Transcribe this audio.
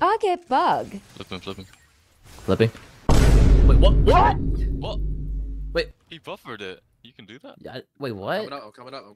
I get bug. Flipping, flipping. Flipping. Wait, what? What? What? Wait. He buffered it. You can do that? Yeah, wait, what? Coming up, I'm coming up, I'm